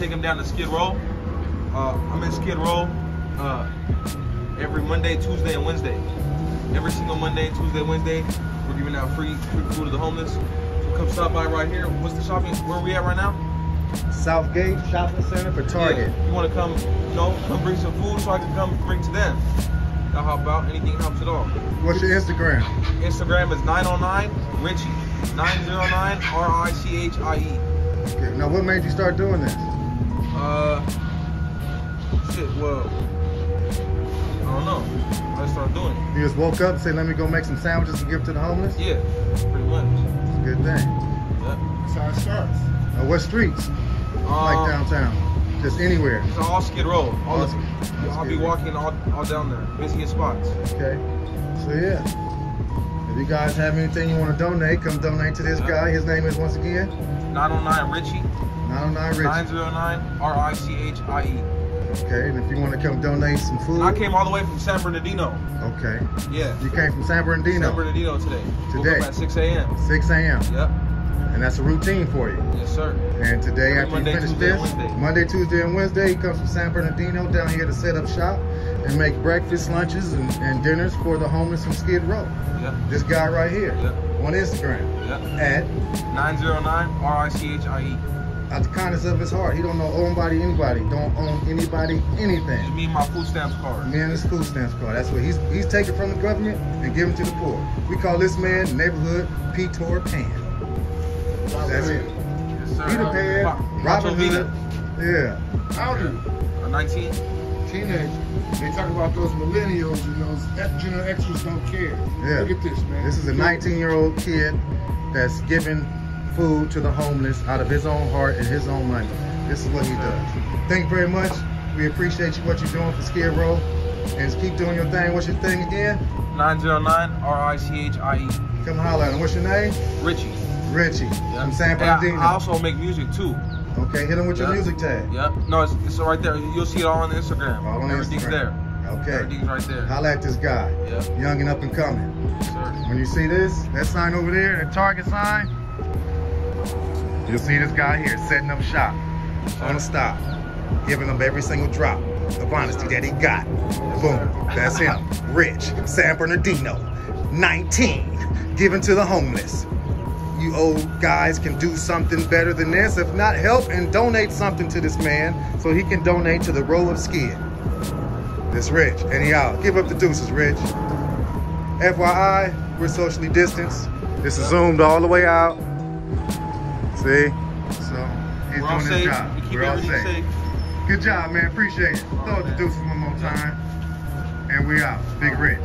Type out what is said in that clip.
take them down to Skid Row. Uh, I'm in Skid Row uh, every Monday, Tuesday, and Wednesday. Every single Monday, Tuesday, Wednesday, we're giving out free, free food to the homeless. So come stop by right here. What's the shopping? Where are we at right now? Southgate Shopping Center for Target. Yeah. You want to come, you know, come bring some food so I can come bring to them. I'll help out. Anything helps at all. What's your Instagram? Instagram is 909 Richie. 909 R I C H I E. Okay. Now, what made you start doing this? Uh, shit. Well, I don't know. I just started doing it. You just woke up and said, let me go make some sandwiches and give to the homeless? Yeah, pretty much. It's a good thing. Yeah. That's how it starts. Now, what streets? like Um, downtown? Just anywhere. It's all Skid Row. All All the, I'll be walking all, all down there, busiest spots. Okay. So yeah. If you guys have anything you want to donate, come donate to this guy. His name is once again 909 Richie. 909 Rich. 909 R I C H I E. Okay, and if you want to come donate some food, I came all the way from San Bernardino. okay. Yeah. You came from San Bernardino, San Bernardino today. Today. at 6 a.m. 6 a.m. Yep. And that's a routine for you. Yes, sir. And today, Every after Monday, you finish Tuesday, this, Monday, Tuesday, and Wednesday, he comes from San Bernardino down here to set up shop and make breakfast, lunches, and, and dinners for the homeless from Skid Row. Yep. This guy right here Yep. on Instagram Yep. at 909 R I C H I E. out the kindness of his heart. He don't know anybody, anybody. Don't own anybody anything. Just me and my food stamps card. Man, this food stamps card. That's what he's he's taking from the government and giving to the poor. We call this man neighborhood Peter Pan. That's it. Yes, sir. Peter Pan, Pa- Robin. Hood. Yeah. Howdy. A 19. Teenage. They talk about those millennials and those F- General Xers don't care. Yeah. Look at this, man. This is a 19 year old kid that's giving food to the homeless out of his own heart and his own money. This is what he does. Thank you very much. We appreciate you what you're doing for Skid Row. And keep doing your thing. What's your thing again? 909 R I C H I E. Come holler at him. What's your name? Richie. Richie Yeah. from San Hey, I- Bernardino. I also make music too. Okay, hit him with your music tag. Yep. No, it's, it's right there. You'll see it all on Instagram. All on Everything's Instagram. there. Okay. Everything's right there. Holla at this guy. Yep. Young and up and coming. Yes, sir. When you see this, that sign over there, that Target sign, you'll see this guy here setting up shop on the stop, giving them every single drop of honesty that he got. Boom. That's him. Rich, San Bernardino, 19, giving to the homeless. You old guys can do something better than this. If not, help and donate something to this man so he can donate to the row of skid. This Rich, and he out. Give up the deuces, Rich. FYI, we're socially distanced. This is zoomed all the way out. See? So he's We're doing his safe. job. We We're all safe. safe. Good job, man. Appreciate it. Throw up the deuces one more time. And we out. Big Rich.